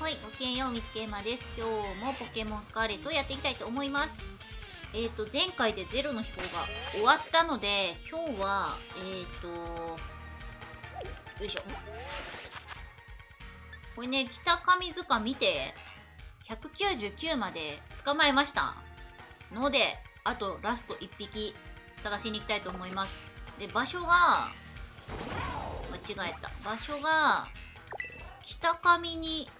はい、ごきげんよう、みつけまです。今日もポケモンスカーレットをやっていきたいと思います。えっ、ー、と、前回でゼロの飛行が終わったので、今日は、えっ、ー、と、よいしょ。これね、北上塚見て、199まで捕まえました。ので、あとラスト1匹探しに行きたいと思います。で、場所が、間違えた。場所が、北上に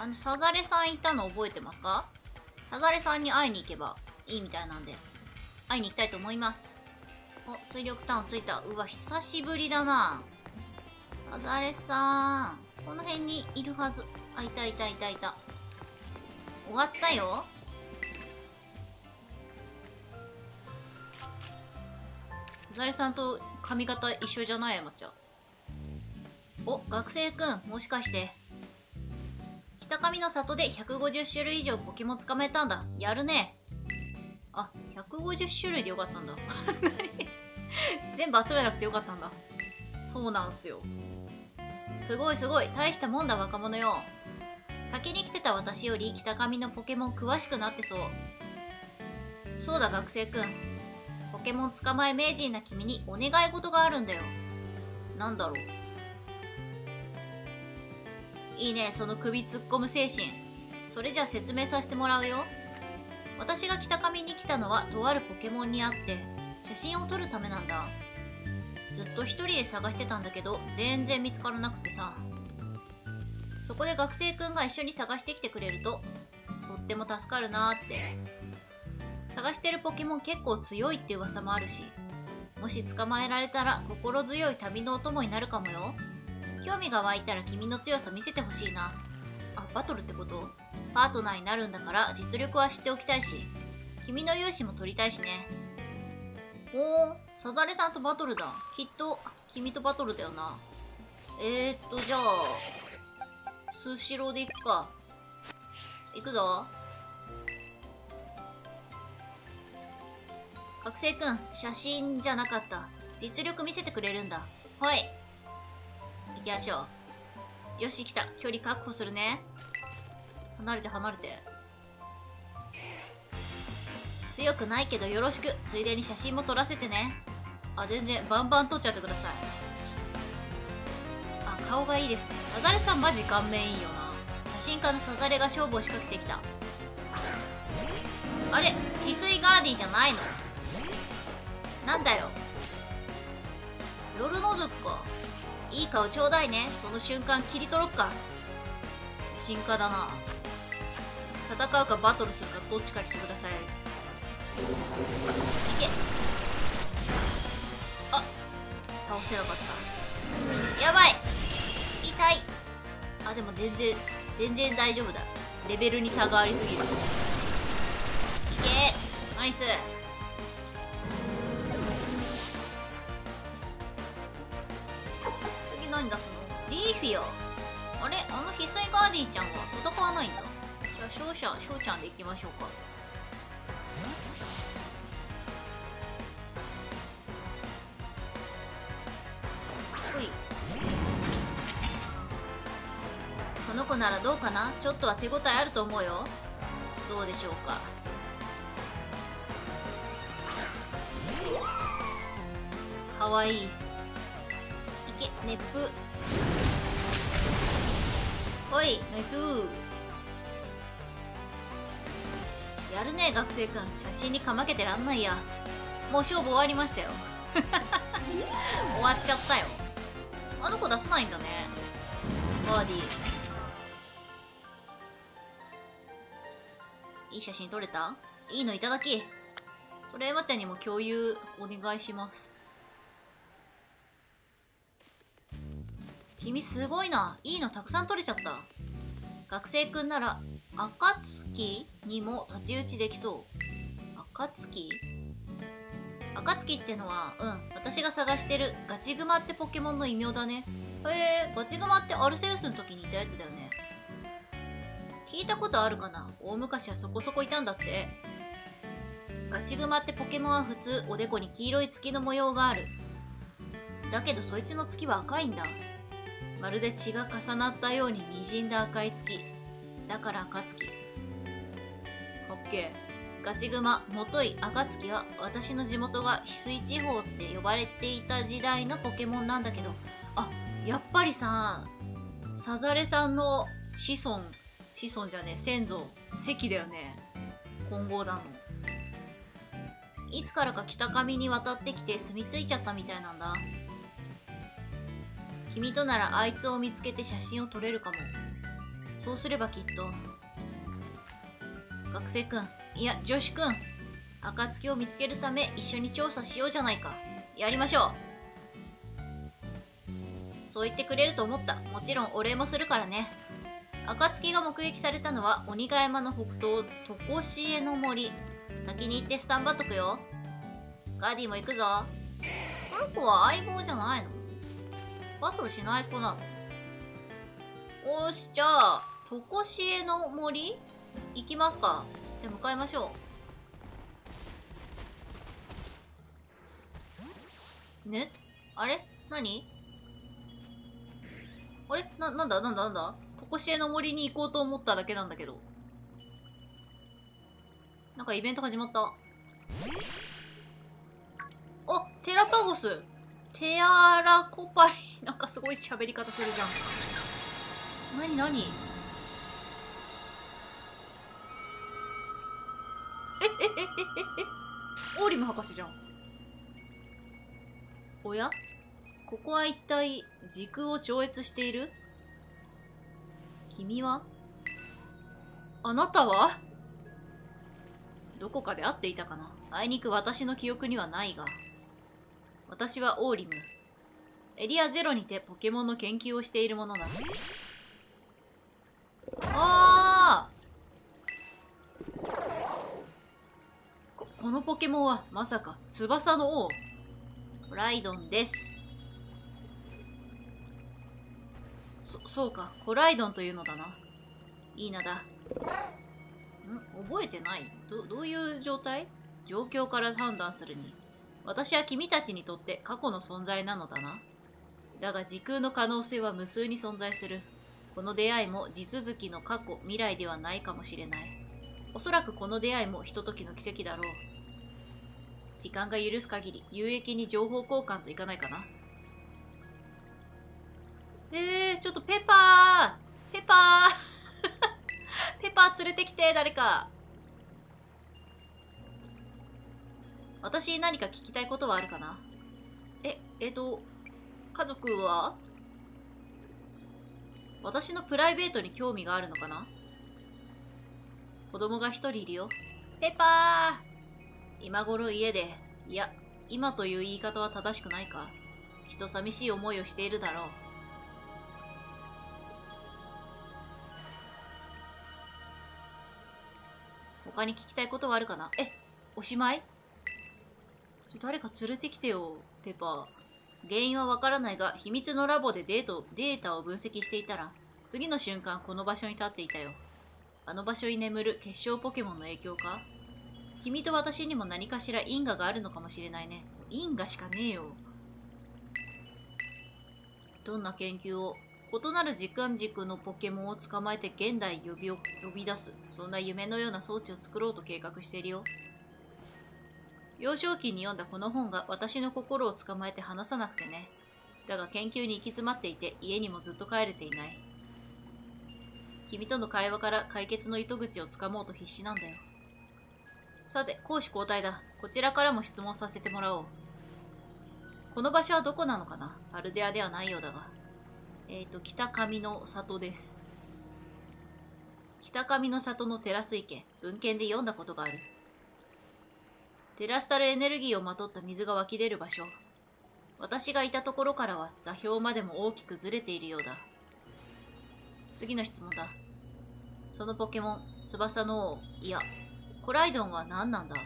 あの、サザレさんいたの覚えてますか？サザレさんに会いに行けばいいみたいなんで、会いに行きたいと思います。お、水力タウン着いた。うわ、久しぶりだな。サザレさん。この辺にいるはず。あ、いたいたいたいた。終わったよ。サザレさんと髪型一緒じゃない？山ちゃん。お、学生くん、もしかして、北上の里で150種類以上ポケモン捕まえたんだ。やるね。あ、150種類でよかったんだ。全部集めなくてよかったんだ。そうなんすよ。すごいすごい。大したもんだ若者よ。先に来てた私より北上のポケモン詳しくなってそう。そうだ学生くん。ポケモン捕まえ名人な君にお願い事があるんだよ。なんだろう。いいね、その首突っ込む精神。それじゃあ説明させてもらうよ。私が北上に来たのはとあるポケモンに会って写真を撮るためなんだ。ずっと一人で探してたんだけど全然見つからなくてさ。そこで学生くんが一緒に探してきてくれるととっても助かるなーって。探してるポケモン結構強いって噂もあるし、もし捕まえられたら心強い旅のお供になるかもよ。興味が湧いたら君の強さ見せてほしいな。あ、バトルってこと？パートナーになるんだから実力は知っておきたいし、君の勇姿も取りたいしね。おー、サザレさんとバトルだ。きっと、君とバトルだよな。えー、っと、じゃあ、スシローで行くか。行くぞ。学生くん、写真じゃなかった。実力見せてくれるんだ。はい。行きましょう。よし、来た。距離確保するね。離れて、離れて。強くないけどよろしく。ついでに写真も撮らせてね。あ、全然、バンバン撮っちゃってください。あ、顔がいいですね。サザレさんマジ顔面いいよな。写真家のサザレが勝負を仕掛けてきた。あれ？翡翠ガーディじゃないの？なんだよ。夜のぞくか。いい顔ちょうだいね。その瞬間切り取ろっか。写真家だな。戦うかバトルするかどっちかにしてください。いけ。あ倒せなかった。やばい。痛い。あでも全然全然大丈夫だ。レベルに差がありすぎる。いけ。ナイス。勝者翔ちゃんでいきましょうか。ほい。この子ならどうかな？ちょっとは手応えあると思うよ。どうでしょうか？かわいい。いけ熱風。ほいナイス。やるね学生くん。写真にかまけてらんないや。もう勝負終わりましたよ。終わっちゃったよ。あの子出さないんだね。バーディー。いい写真撮れた？いいのいただき。それエマちゃんにも共有お願いします。君すごいな。いいのたくさん取れちゃった。学生くんなら、暁にも太刀打ちできそう。暁暁ってのは、うん、私が探してるガチグマってポケモンの異名だね。へえ、ガチグマってアルセウスの時にいたやつだよね。聞いたことあるかな？大昔はそこそこいたんだって。ガチグマってポケモンは普通おでこに黄色い月の模様がある。だけどそいつの月は赤いんだ。まるで血が重なったように滲んだ赤い月だから暁かっけえガチグマ、もとい、暁は私の地元が翡翠地方って呼ばれていた時代のポケモンなんだけど、あ、やっぱりさ、サザレさんの子孫、子孫じゃねえ、先祖、関だよね。混合だの。いつからか北上に渡ってきて住み着いちゃったみたいなんだ。君とならあいつを見つけて写真を撮れるかも。そうすればきっと。学生くん、いや、女子くん。暁を見つけるため一緒に調査しようじゃないか。やりましょう。そう言ってくれると思った。もちろんお礼もするからね。暁が目撃されたのは鬼ヶ山の北東、常しえの森。先に行ってスタンバっとくよ。ガーディも行くぞ。この子は相棒じゃないの？バトルしない子なの？おし、じゃあ、常しえの森？行きますか。じゃあ向かいましょう。ね？あれ？何？あれ？な、なんだ？なんだ？なんだ？常しえの森に行こうと思っただけなんだけど。なんかイベント始まった。あ、テラパゴステアラコパリ。なんかすごい喋り方するじゃん。なになにリム博士じゃん。おや？ここは一体時空を超越している？君は？あなたは？どこかで会っていたかな？あいにく私の記憶にはないが。私はオーリム。エリアゼロにてポケモンの研究をしているものだ。ああこのポケモンはまさか翼の王ライドンです。そそうかコライドンというのだな。いい名だ。ん？覚えてない？どどういう状態？状況から判断するに。私は君たちにとって過去の存在なのだな。だが時空の可能性は無数に存在する。この出会いも地続きの過去未来ではないかもしれない。おそらくこの出会いもひとときの奇跡だろう。時間が許す限り有益に情報交換といかないかな。えー、ちょっとペパー。ペパー。ペパー連れてきて誰か。私に何か聞きたいことはあるかな？え、えっと、家族は？私のプライベートに興味があるのかな？子供が一人いるよ。ペパー今頃家で、いや、今という言い方は正しくないか。きっと寂しい思いをしているだろう。他に聞きたいことはあるかな？え、おしまい？誰か連れてきてよ、ペパー。原因はわからないが、秘密のラボでデートデータを分析していたら、次の瞬間この場所に立っていたよ。あの場所に眠る結晶ポケモンの影響か？君と私にも何かしら因果があるのかもしれないね。因果しかねえよ。どんな研究を？異なる時間軸のポケモンを捕まえて現代呼び呼び出す。そんな夢のような装置を作ろうと計画しているよ。幼少期に読んだこの本が私の心を捕まえて離さなくてね。だが研究に行き詰まっていて家にもずっと帰れていない。君との会話から解決の糸口をつかもうと必死なんだよ。さて、講師交代だ。こちらからも質問させてもらおう。この場所はどこなのかな？アルデアではないようだが。えっ、ー、と、北上の里です。北上の里のテラス池、文献で読んだことがある。テラスタルエネルギーをまとった水が湧き出る場所。私がいたところからは座標までも大きくずれているようだ。次の質問だ。そのポケモン、翼の王、いや、コライドンは何なんだ？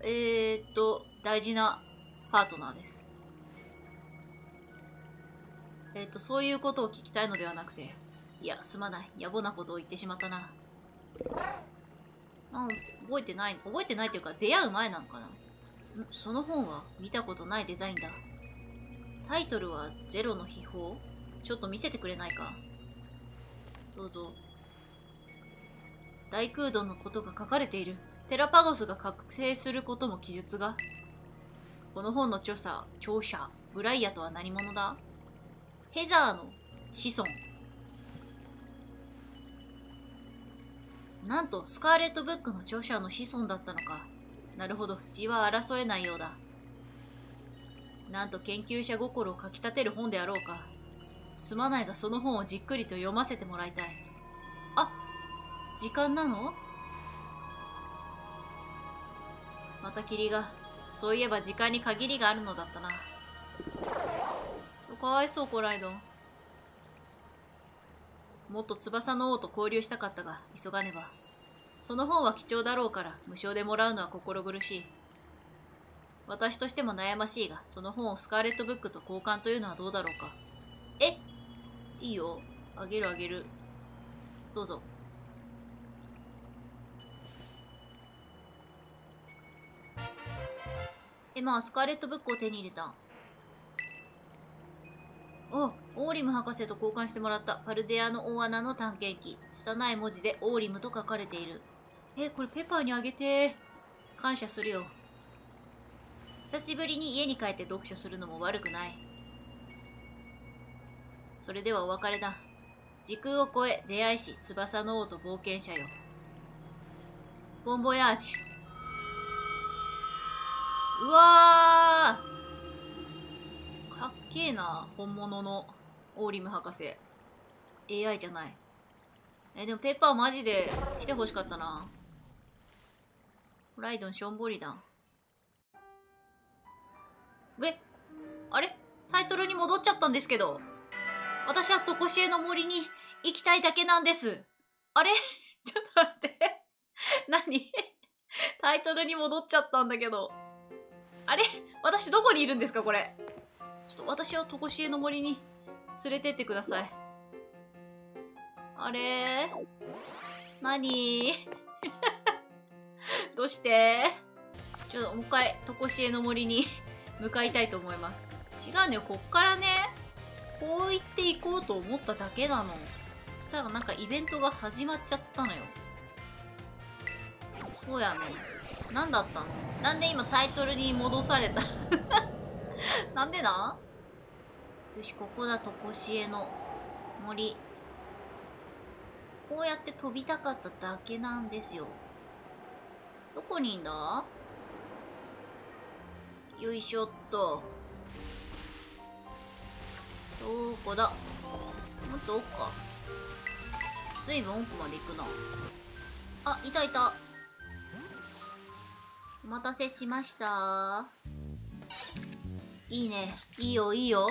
えー、っと、大事なパートナーです。えー、っと、そういうことを聞きたいのではなくて、いや、すまない。野暮なことを言ってしまったな。あ、覚えてない。覚えてないというか、出会う前なのかなその本は見たことないデザインだ。タイトルはゼロの秘宝？ちょっと見せてくれないか？どうぞ。大空洞のことが書かれている。テラパゴスが覚醒することも記述が。この本の著者、著者、ブライアとは何者だ？ヘザーの子孫。なんと、スカーレットブックの著者の子孫だったのか。なるほど、字は争えないようだ。なんと研究者心をかきたてる本であろうか。すまないがその本をじっくりと読ませてもらいたい。あ、時間なの？また霧が。そういえば時間に限りがあるのだったな。かわいそう、コライドン。もっと翼の王と交流したかったが、急がねば。その本は貴重だろうから、無償でもらうのは心苦しい。私としても悩ましいが、その本をスカーレットブックと交換というのはどうだろうか。え？いいよ。あげるあげる。どうぞ。え、まあ、スカーレットブックを手に入れた。おオーリム博士と交換してもらったパルデアの大穴の探検機。拙い文字でオーリムと書かれている。え、これペパーにあげて。感謝するよ。久しぶりに家に帰って読書するのも悪くない。それではお別れだ。時空を超え出会いし翼の王と冒険者よ。ボンボヤージュ。うわーかっけえな、本物のオーリム博士。AI じゃない。え、でもペッパーマジで来てほしかったな。ライドン、しょんぼりだ。え、あれ？タイトルに戻っちゃったんですけど。私はとこしえの森に行きたいだけなんです。あれ？ちょっと待って。何？タイトルに戻っちゃったんだけど。あれ？私どこにいるんですかこれ？ちょっと私をとこしえの森に連れてってください。あれ？何？どうして？ちょっともう一回、とこしえの森に向かいたいと思います。違うのよ、こっからね、こう言っていこうと思っただけなの。そしたらなんかイベントが始まっちゃったのよ。そうやね。何だったの？なんで今タイトルに戻された？なんでなよし、ここだ、とこしえの森。こうやって飛びたかっただけなんですよ。どこにいんだ？よいしょっと。どこだもっと奥か。ずいぶん奥まで行くな。あ、いたいた。お待たせしました。いいね。いいよ、いいよ。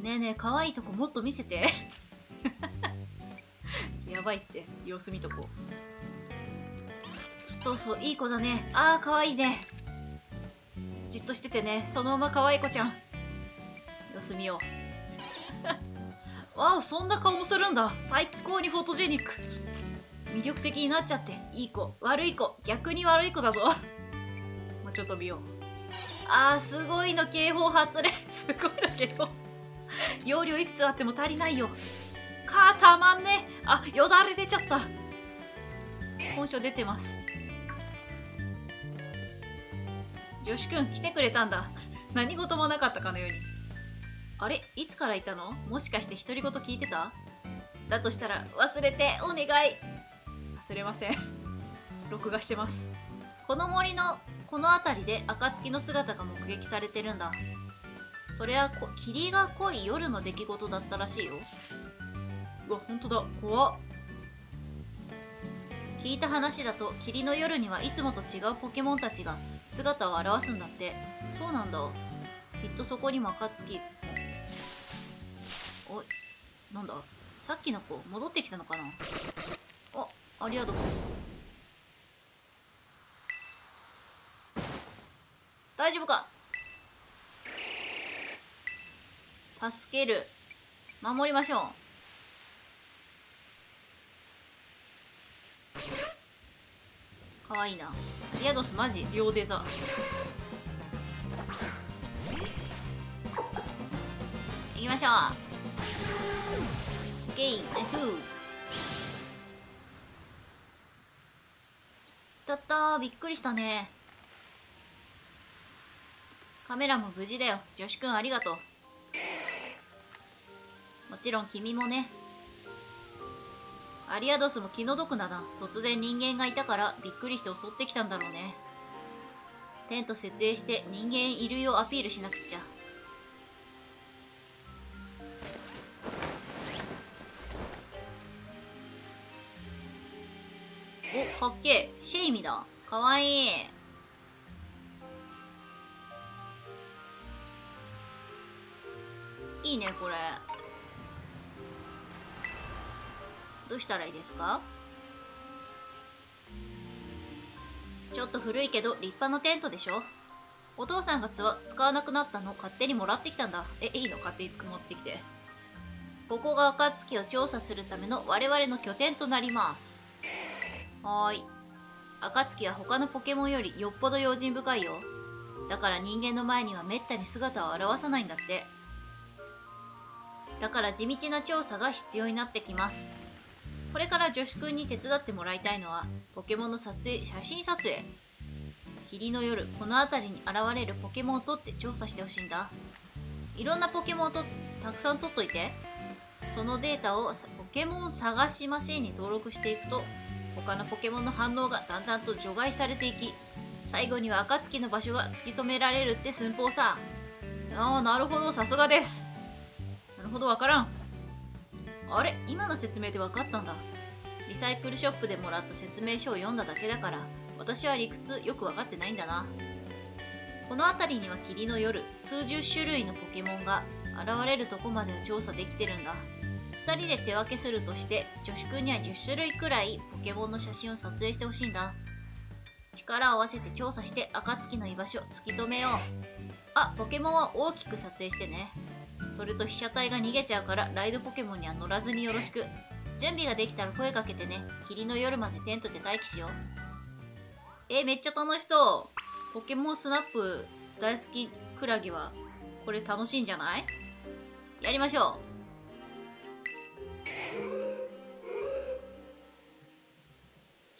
ねえねえ、可愛いとこもっと見せて。やばいって。様子見とこう。そうそう、いい子だね。ああ、可愛いね。じっとしててね。そのまま可愛い子ちゃん。様子見よう。わあ、そんな顔もするんだ。最高にフォトジェニック。魅力的になっちゃって。いい子。悪い子。逆に悪い子だぞ。もうちょっと見よう。あーすごいの警報発令。すごいの警報。容量いくつあっても足りないよ。かたまんね。あよだれ出ちゃった。本書出てます。女子くん来てくれたんだ。何事もなかったかのように。あれいつからいたの？もしかして独り言聞いてた？だとしたら忘れてお願い。忘れません。録画してます。この森のこの辺りで暁の姿が目撃されてるんだ。それは霧が濃い夜の出来事だったらしいよ。うわ本当だ。怖っ。聞いた話だと霧の夜にはいつもと違うポケモンたちが姿を現すんだって。そうなんだ。きっとそこにも暁おいなんだ？さっきの子戻ってきたのかな？アリアドス大丈夫か？助ける。守りましょう。かわいいな。アリアドスマジ。両デザ行きましょう。オッケーナイスたったびっくりしたね。カメラも無事だよ。女子くんありがとう。もちろん君もね。アリアドスも気の毒だな。突然人間がいたからびっくりして襲ってきたんだろうね。テント設営して人間いるよアピールしなくっちゃ。かっけえ。シェイミだ。かわいい。いいねこれ。どうしたらいいですか？ちょっと古いけど立派なテントでしょ？お父さんがつわ使わなくなったの？勝手にもらってきたんだ。えいいの？勝手につく持ってきて。ここが暁を調査するための我々の拠点となります。はーい。暁は他のポケモンよりよっぽど用心深いよ。だから人間の前にはめったに姿を現さないんだって。だから地道な調査が必要になってきます。これから女子くんに手伝ってもらいたいのはポケモンの撮影写真撮影。霧の夜この辺りに現れるポケモンを撮って調査してほしいんだ。いろんなポケモンをたくさん撮っといて。そのデータをポケモン探しマシーンに登録していくと他のポケモンの反応がだんだんと除外されていき最後には暁の場所が突き止められるって寸法さ。ああなるほどさすがです。なるほどわからん。あれ今の説明で分かったんだ。リサイクルショップでもらった説明書を読んだだけだから私は理屈よく分かってないんだな。この辺りには霧の夜数十種類のポケモンが現れるとこまでを調査できてるんだ。2人で手分けするとして女子くんには10種類くらいポケモンの写真を撮影してほしいんだ。力を合わせて調査して暁の居場所突き止めよう。あポケモンは大きく撮影してね。それと被写体が逃げちゃうからライドポケモンには乗らずによろしく。準備ができたら声かけてね。霧の夜までテントで待機しよう。えめっちゃ楽しそう。ポケモンスナップ大好きクラゲはこれ楽しいんじゃない？やりましょう。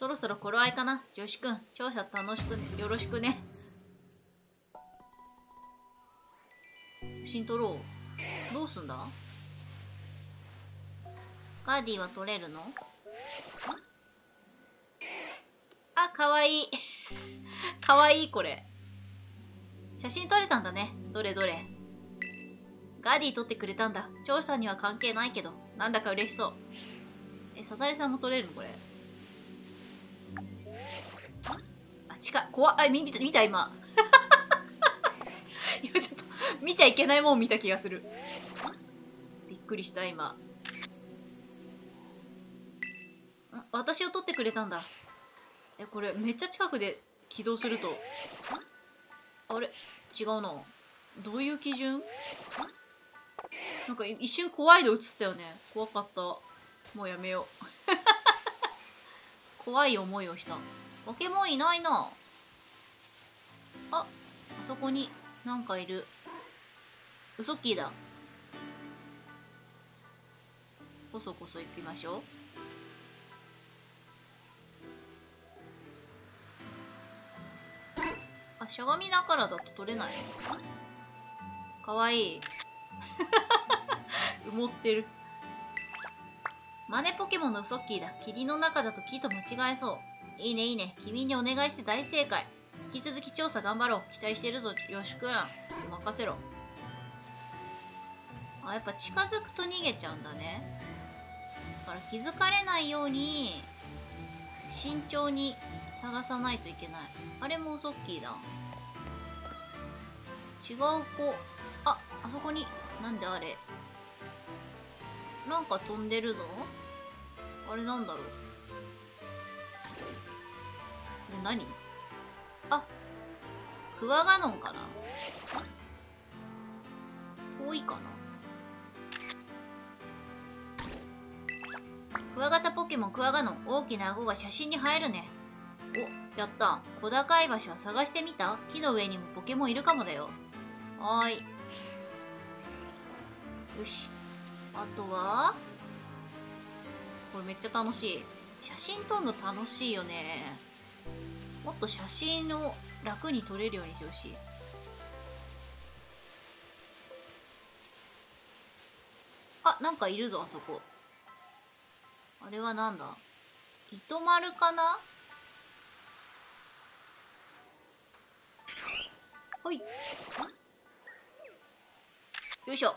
そろそろ頃合いかな女子くん調査楽しくねよろしくね写真撮ろうどうすんだ？ガーディは撮れるの？あ、かわいい。かわいい、これ。写真撮れたんだね。どれどれ。ガーディ撮ってくれたんだ。調査には関係ないけど、なんだか嬉しそう。え、サザレさんも撮れるの？これ。近い。怖っ。あ、見見た、今。今ちょっと、見ちゃいけないもん見た気がする。びっくりした、今。私を撮ってくれたんだえこれめっちゃ近くで起動するとあれ違うなどういう基準？なんか一瞬怖いの映ったよね怖かったもうやめよう 怖い思いをしたポケモンいないなああそこになんかいるウソッキーだこそこそ行きましょうあ、しゃがみながらだと取れないかわいい。埋もってる。マネポケモンのウソッキーだ。霧の中だと木と間違えそう。いいねいいね。君にお願いして大正解。引き続き調査頑張ろう。期待してるぞ、よしくん。任せろ。あ、やっぱ近づくと逃げちゃうんだね。だから気づかれないように、慎重に探さないといけないあれもソッキーだ違う子ああそこになんであれなんか飛んでるぞあれなんだろう何？あクワガノンかな？遠いかな？クワガタポケモンクワガノン大きな顎が写真に映えるねお、やった。小高い場所は探してみた？木の上にもポケモンいるかもだよ。はーい。よし。あとは、これめっちゃ楽しい写真撮るの楽しいよねもっと写真を楽に撮れるようにしてほしい。あなんかいるぞあそこ。あれはなんだ？糸丸かな？ほい。よいしょ。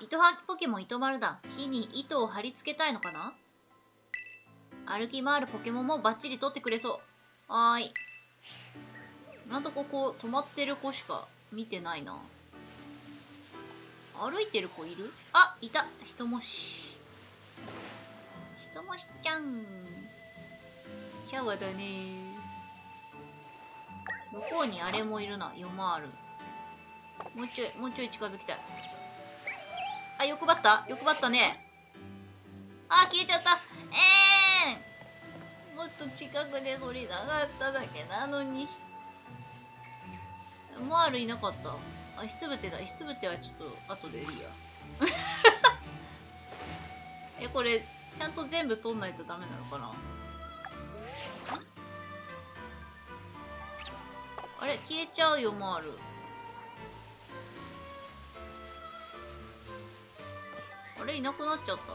糸はきポケモン糸丸だ。木に糸を貼り付けたいのかな？歩き回るポケモンもバッチリ取ってくれそう。はーい。今んとここ止まってる子しか見てないな。歩いてる子いる？あいた。人もし。人もしちゃん。キャワだね。向こうにあれもいるな。夜回るもうちょいもうちょい近づきたい。あ欲張った？欲張ったね。あ消えちゃった。えー、もっと近くで撮りたかっただけなのにモアルいなかったあ、ひつぶてだ。ひつぶてはちょっと後でいいや。え、これ、ちゃんと全部取んないとダメなのかな？あれ？消えちゃうよ、モアル。あれ？いなくなっちゃった。ど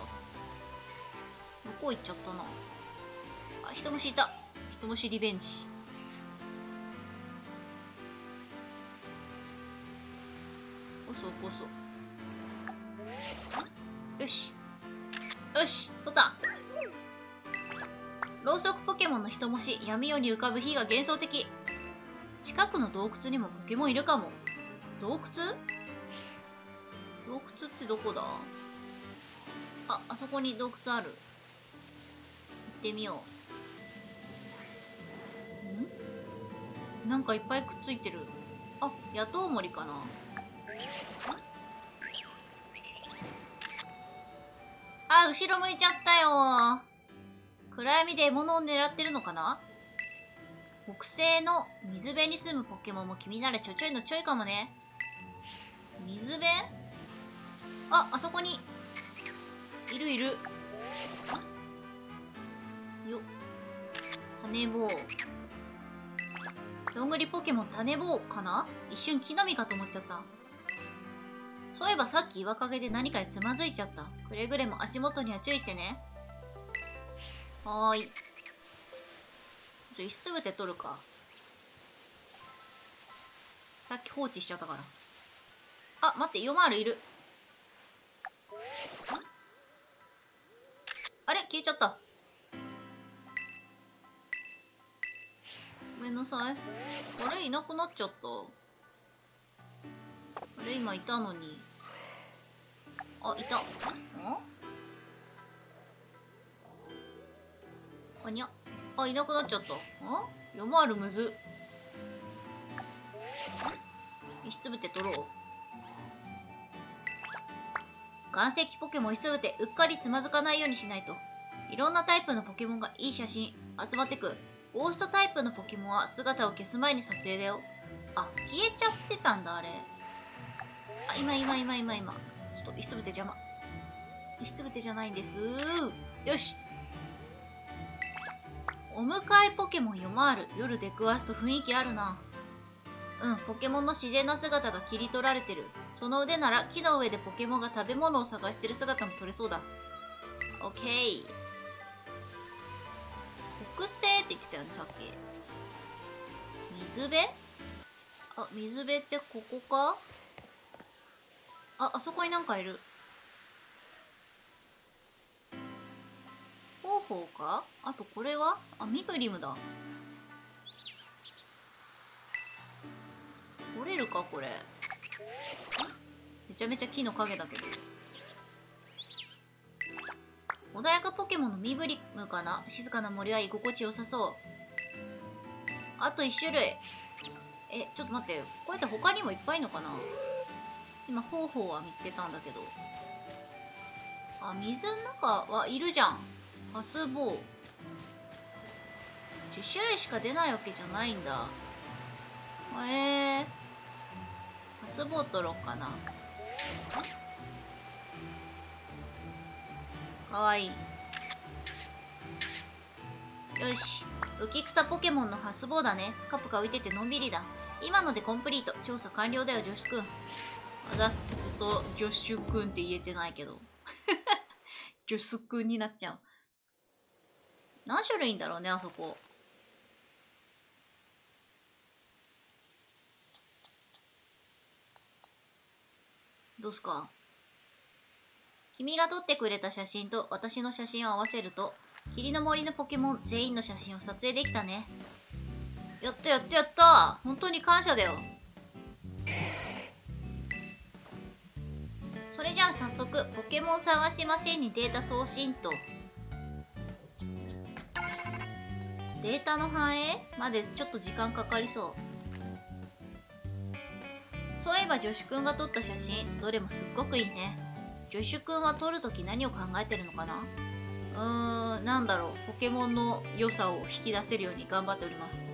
こう行っちゃったな。あ、人虫いた。人虫リベンジ。そこそ。よし。よし。取った。ろうそくポケモンの人もし闇夜に浮かぶ火が幻想的。近くの洞窟にもポケモンいるかも。洞窟？洞窟ってどこだ？あ、あそこに洞窟ある。行ってみよう。なんかいっぱいくっついてるあ、野党森かなあ、後ろ向いちゃったよ。暗闇で獲物を狙ってるのかな北西の水辺に住むポケモンも君ならちょちょいのちょいかもね。水辺？あ、あそこに。いるいる。よ。種棒。どんぐりポケモン種棒かな？一瞬木の実かと思っちゃった。そういえばさっき岩陰で何かにつまずいちゃった。くれぐれも足元には注意してね。はーい。ちょ、石つぶて取るか。さっき放置しちゃったから。あ、待って、夜回るいる。あれ消えちゃった。なさい。あれ？いなくなっちゃった。あれ今いたのに。あ、いた。んあにゃ。あ、いなくなっちゃった。ん夜回るむず。石つぶて取ろう。岩石ポケモン石つぶてうっかりつまずかないようにしないと。いろんなタイプのポケモンがいい写真集まってく。ゴーストタイプのポケモンは姿を消す前に撮影だよ。あ、消えちゃってたんだ、あれ。あ、今今今今今。ちょっと石つぶて邪魔。石つぶてじゃないんです。よし。お迎えポケモン夜回る。夜出くわすと雰囲気あるな。うん、ポケモンの自然な姿が切り取られてる。その腕なら木の上でポケモンが食べ物を探してる姿も撮れそうだ。オッケー。北西て言ってたよね、さっき。水辺？あ、水辺ってここか？あ、あそこになんかいる。方法か？あとこれは？あ、ミブリムだ。取れるかこれ？めちゃめちゃ木の影だけど。穏やかポケモンのミブリムかな？静かな森は居心地よさそう。あと1種類。え、ちょっと待って。こうやって他にもいっぱいいるのかな？今、方法は見つけたんだけど。あ、水の中はいるじゃん。ハスボウ。10種類しか出ないわけじゃないんだ。えー。ハスボウ取ろうかな。かわいい。よし。浮草ポケモンのハスボーだね。プカプカ浮いててのんびりだ。今のでコンプリート。調査完了だよ女子くん。あざすずっと女子くんって言えてないけど。女子くんになっちゃう。何種類いんだろうねあそこ。どうすか？君が撮ってくれた写真と私の写真を合わせると霧の森のポケモン全員の写真を撮影できたね。やったやったやった。本当に感謝だよ。それじゃあ早速ポケモン探しマシンにデータ送信と。データの反映？までちょっと時間かかりそう。そういえば女子くんが撮った写真どれもすっごくいいね。女子くんは撮るとき何を考えてるのかな？うーんなんだろう。ポケモンの良さを引き出せるように頑張っております。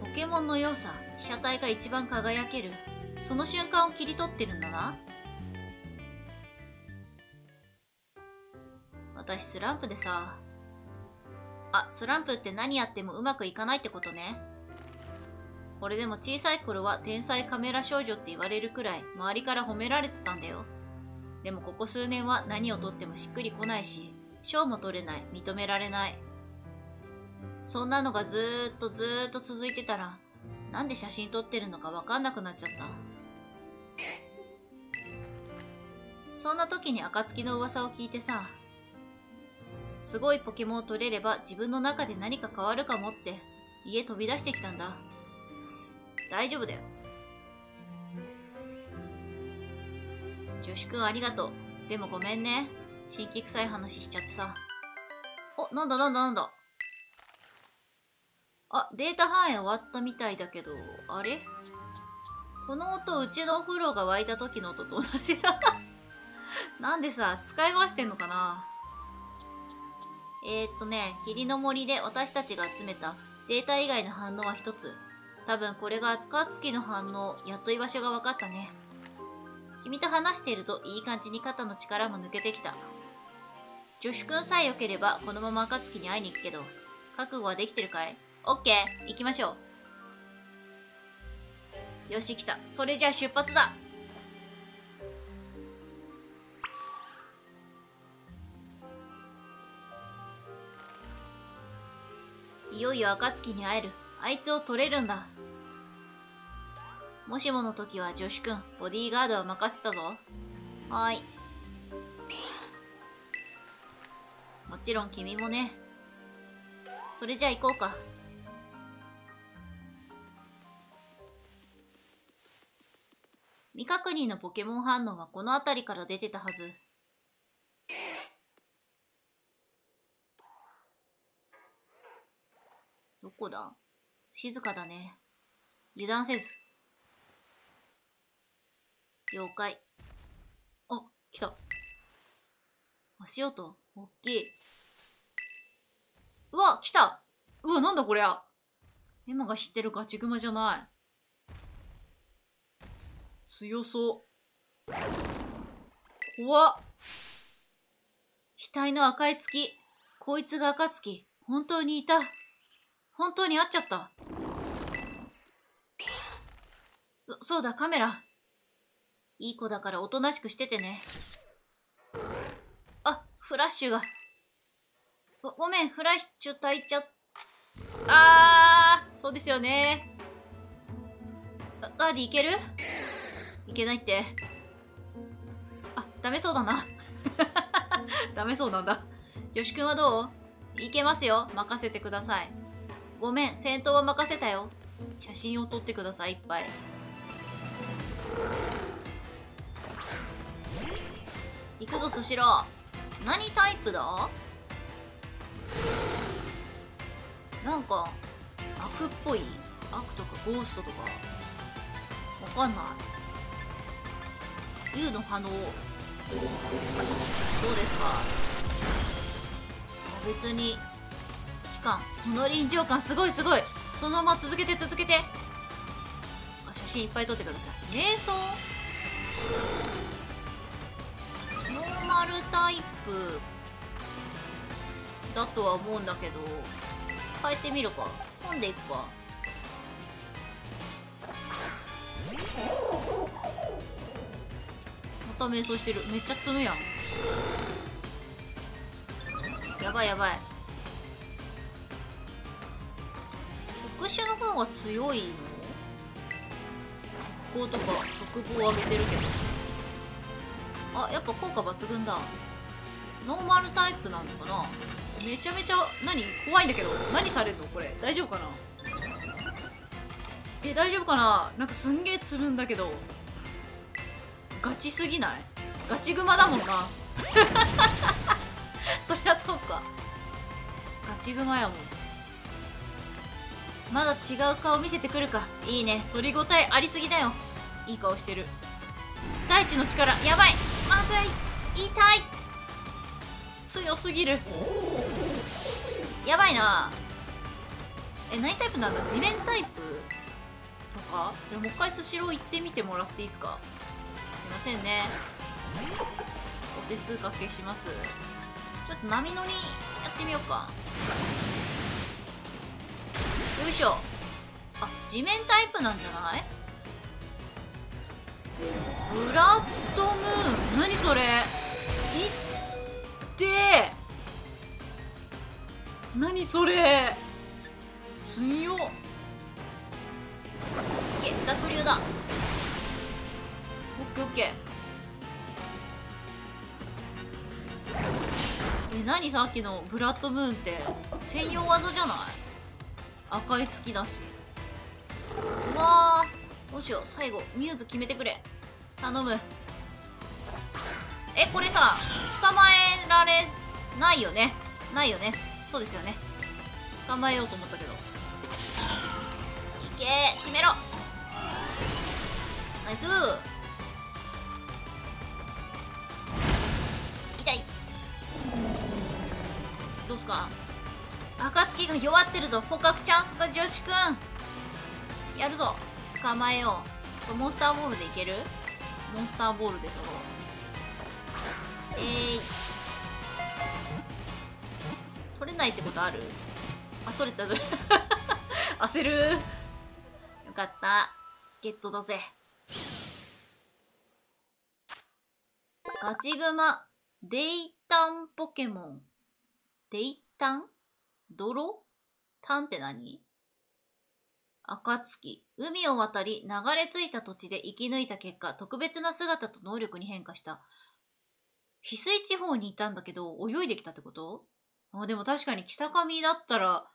ポケモンの良さ被写体が一番輝ける。その瞬間を切り取ってるんだな。私スランプでさ。あスランプって何やってもうまくいかないってことね。俺でも小さい頃は天才カメラ少女って言われるくらい周りから褒められてたんだよ。でもここ数年は何を撮ってもしっくりこないし賞も取れない認められない。そんなのがずーっとずーっと続いてたらなんで写真撮ってるのかわかんなくなっちゃった。そんな時に暁の噂を聞いてさすごいポケモンを取れれば自分の中で何か変わるかもって家飛び出してきたんだ。大丈夫だよ。女子くんありがとう。でもごめんね。新規臭い話しちゃってさ。おなんだなんだなんだ。あデータ反映終わったみたいだけどあれ？この音うちのお風呂が沸いた時の音と同じだな んでさ使い回してんのかな？えー、っとね霧の森で私たちが集めたデータ以外の反応は一つ。多分これが暁の反応やっと居場所が分かったね。君と話しているといい感じに肩の力も抜けてきた。女子くんさえ良ければこのまま暁に会いに行くけど覚悟はできてるかい？オッケー行きましょう。よし来た。それじゃあ出発だ。いよいよ暁に会える。あいつを取れるんだ。もしもの時は女子くんボディーガードは任せたぞ。はーい。もちろん君もね。それじゃあ行こうか。未確認のポケモン反応はこの辺りから出てたはず。どこだ？静かだね。油断せず。了解。あ来た。足音おっきい。うわ来た。うわなんだこりゃ。エマが知ってるガチグマじゃない。強そう。怖っ。額の赤い月。こいつが暁本当にいた。本当に会っちゃった。そそうだカメラ。いい子だからおとなしくしててね。あフラッシュが。ごごめんフラッシュ焚いちゃった。あーそうですよね。ガーディいける？いけないって。あダメそうだな。ダメそうなんだ。女子くんはどう？いけますよ。任せてください。ごめん戦闘は任せたよ。写真を撮ってくださいいっぱい。行くぞスシロー。何タイプだ？なんか悪っぽい？悪とかゴーストとか？わかんない。竜の反応。どうですか？別に期間この臨場感すごいすごい。そのまま続けて続けて。あ写真いっぱい撮ってください。瞑想？マルタイプだとは思うんだけど変えてみるか。本でいくか。また瞑想してる。めっちゃ積むやん。やばいやばい。特殊の方が強いの？こうとか特防上げてるけど。あやっぱ効果抜群だ。ノーマルタイプなのかな？めちゃめちゃ何？怖いんだけど。何されるの？これ。大丈夫かな？え大丈夫かな？なんかすんげえつるんだけど。ガチすぎない？ガチグマだもんな。そりゃそうか。ガチグマやもん。まだ違う顔見せてくるか。いいね。取りごたえありすぎだよ。いい顔してる。大地の力やばい。ずい痛い。強すぎる。やばいな。え何タイプなんだ。地面タイプとか？もう一回スシロー行ってみてもらっていいですか？すいませんね。お手数かけします。ちょっと波乗りやってみようか。よいしょ。あ地面タイプなんじゃない？ブラッドムーン？何それ？いって。何それ？強っ。ゲッタク流だ。オッケーオッケー。え何さっきのブラッドムーンって専用技じゃない？赤い月だし。うわーどうしよう。最後ミューズ決めてくれ。頼む。えこれさ捕まえられないよね？ないよね？そうですよね。捕まえようと思ったけど。いけ。決めろ。ナイス。痛い。どうすか？暁が弱ってるぞ。捕獲チャンスだ女子くんやるぞ。捕まえよう。モンスターボールでいける？モンスターボールで取ろう。えい、取れないってことある？あ取れた。焦る。よかった。ゲットだぜ。ガチグマ。デイタンポケモン。デイタン？泥タンって何？暁海を渡り流れ着いた土地で生き抜いた結果特別な姿と能力に変化した。翡翠地方にいたんだけど泳いできたってこと？あでも確かに北上だったら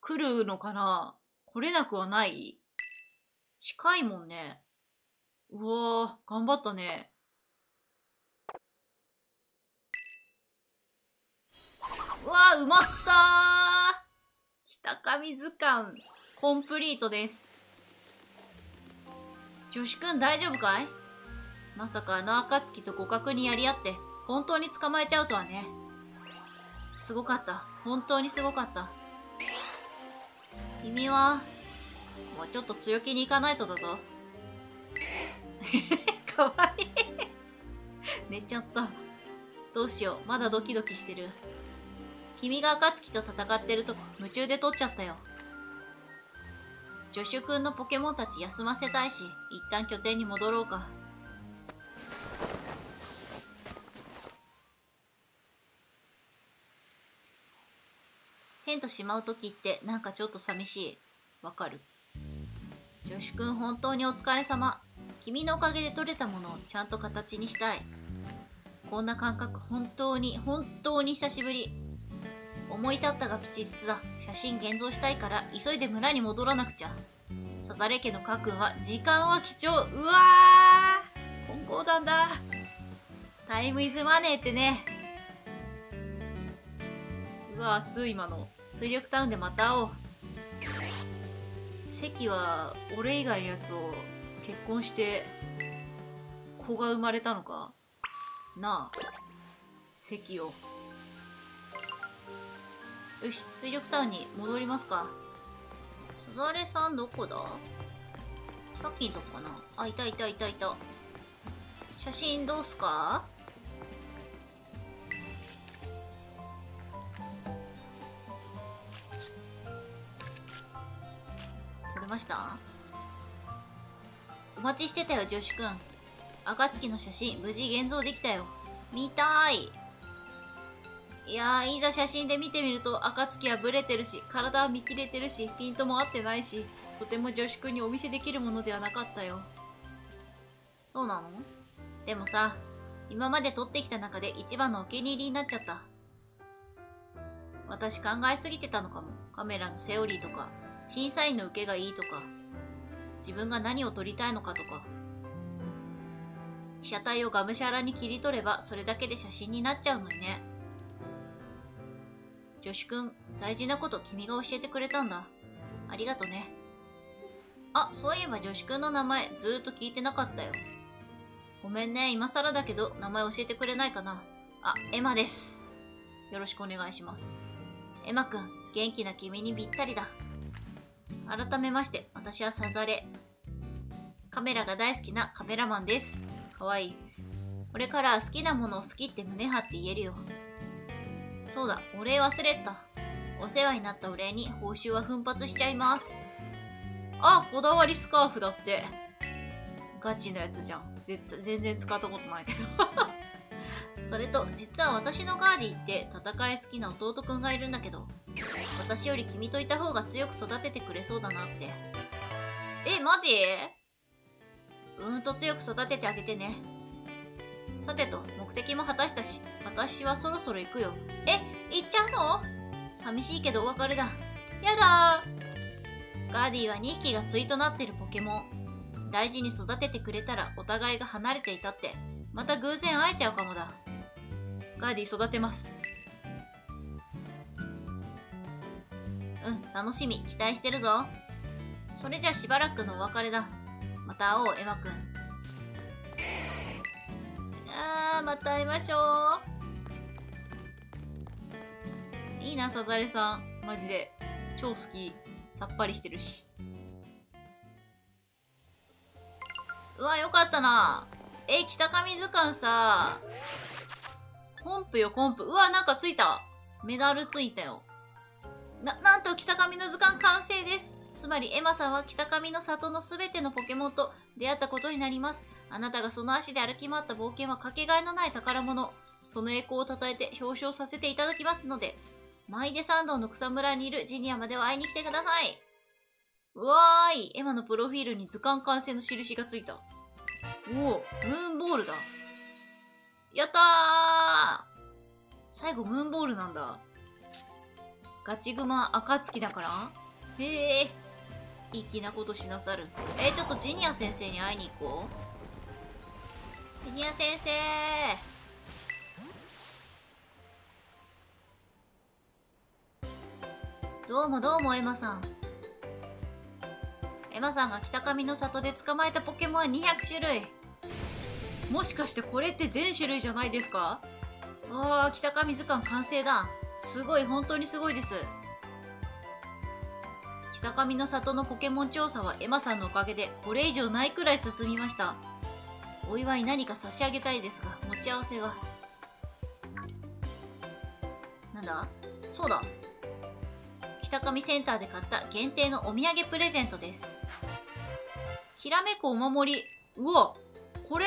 来るのかな？来れなくはない？近いもんね。うわー頑張ったね。うわー埋まった北上図鑑。コンプリートです。女子くん大丈夫かい？まさかあの暁と互角にやり合って本当に捕まえちゃうとはね。すごかった。本当にすごかった。君はもうちょっと強気にいかないとだぞ。かわいい。寝ちゃった。どうしよう。まだドキドキしてる。君が暁と戦ってるとこ夢中で撮っちゃったよ。助手くんのポケモンたち休ませたいし一旦拠点に戻ろうか。テントしまう時ってなんかちょっと寂しい。わかる。助手くん本当にお疲れ様。君のおかげで取れたものをちゃんと形にしたい。こんな感覚本当に本当に久しぶり。思い立ったが吉日だ。写真現像したいから急いで村に戻らなくちゃ。さざれ家のかくんは時間は貴重。うわー混合団だ。タイムイズマネーってね。うわ熱い今の。水力タウンでまた会おう。関は俺以外のやつを結婚して子が生まれたのか？なあ。関をよし、水力タウンに戻りますか。すだれさんどこだ？さっきのとこかなあ、いたいたいたいた。写真どうすか？撮れました？お待ちしてたよ、女子くん。暁の写真、無事現像できたよ。見たい。いやーいざ写真で見てみると暁はブレてるし体は見切れてるしピントも合ってないしとても女子くにお見せできるものではなかったよ。そうなの？でもさ今まで撮ってきた中で一番のお気に入りになっちゃった。私考えすぎてたのかも。カメラのセオリーとか審査員の受けがいいとか自分が何を撮りたいのかとか。被写体をがむしゃらに切り取ればそれだけで写真になっちゃうのにね。女子くん大事なこと君が教えてくれたんだ。ありがとね。あそういえば女子くんの名前ずーっと聞いてなかったよ。ごめんね今更だけど名前教えてくれないかな。あエマです。よろしくお願いします。エマくん元気な君にぴったりだ。改めまして私はサザレ。カメラが大好きなカメラマンです。かわいい。これから好きなものを好きって胸張って言えるよ。そうだお礼忘れた。お世話になったお礼に報酬は奮発しちゃいます。あこだわりスカーフだって。ガチのやつじゃん。絶対全然使ったことないけど。それと実は私のガーディって戦い好きな弟くんがいるんだけど私より君といた方が強く育ててくれそうだなって。えマジ？うんと強く育ててあげてね。さてと目的も果たしたし私はそろそろ行くよ。え行っちゃうの？寂しいけどお別れだ。やだ。ガーディは2匹が対となってるポケモン。大事に育ててくれたらお互いが離れていたって。また偶然会えちゃうかもだ。ガーディ育てます。うん楽しみ。期待してるぞ。それじゃしばらくのお別れだ。また会おうエマくんあーまた会いましょう。いいなサザレさん。マジで超好き。さっぱりしてるし。うわよかったな。え北上図鑑さコンプよコンプ。うわなんかついた。メダルついたよ。ななんと北上の図鑑完成です。つまりエマさんは北上の里のすべてのポケモンと出会ったことになりますあなたがその足で歩き回った冒険はかけがえのない宝物その栄光をたたえて表彰させていただきますのでマイデ山道の草むらにいるジニアまでは会いに来てください。うわーい。エマのプロフィールに図鑑完成の印がついた。おお、ムーンボールだ。やったー最後ムーンボールなんだ。ガチグマ暁だからへえ。粋なことしなさる。えー、ちょっとジニア先生に会いに行こう。ジニア先生。どうもどうもエマさん。エマさんが北上の里で捕まえたポケモンは200種類。もしかしてこれって全種類じゃないですか？わあ北上図鑑完成だ。すごい本当にすごいです。北上の里のポケモン調査はエマさんのおかげでこれ以上ないくらい進みましたお祝い何か差し上げたいですが持ち合わせがなんだ？そうだ北上センターで買った限定のお土産プレゼントです。きらめくお守り。うわ、これ、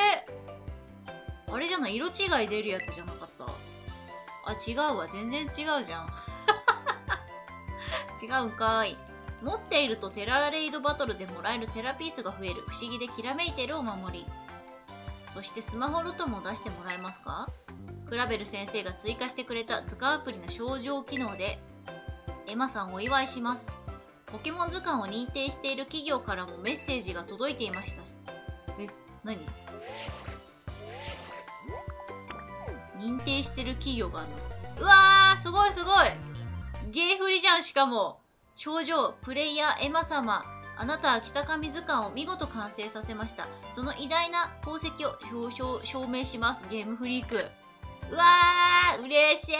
あれじゃない？色違い出るやつじゃなかった？あ、違うわ。全然違うじゃん。違うかい。持っているとテラレイドバトルでもらえるテラピースが増える不思議できらめいてるお守り。そしてスマホロトも出してもらえますか？クラベル先生が追加してくれた図鑑アプリの症状機能でエマさんお祝いします。ポケモン図鑑を認定している企業からもメッセージが届いていました。え、何？認定してる企業があるの？うわーすごいすごいゲーフリじゃんしかも症状、プレイヤーエマ様あなたは北上図鑑を見事完成させました。その偉大な功績を表彰証明します、ゲームフリーク。うわー嬉しい。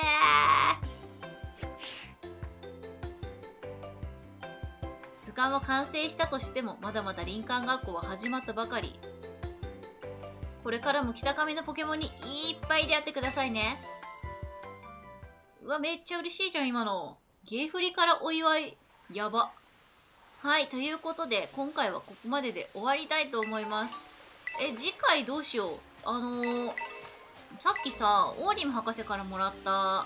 図鑑は完成したとしてもまだまだ林間学校は始まったばかり。これからも北上のポケモンにいっぱい出会ってくださいね。うわめっちゃ嬉しいじゃん今の。ゲーフリからお祝いやば。はいということで今回はここまでで終わりたいと思います。え次回どうしよう？あのー、さっきさオーリム博士からもらった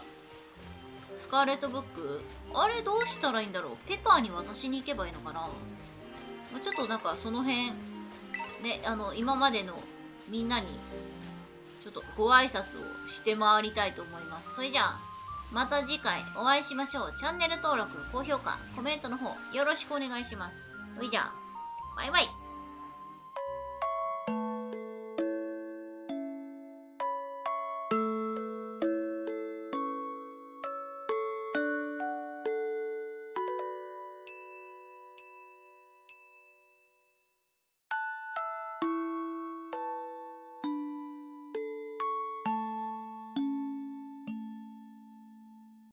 スカーレットブック？あれどうしたらいいんだろう？ペパーに渡しに行けばいいのかな？ちょっとなんかその辺ねあの今までのみんなにちょっとご挨拶をして回りたいと思います。それじゃあまた次回お会いしましょう。チャンネル登録高評価コメントの方よろしくお願いします。それじゃあバイバイ。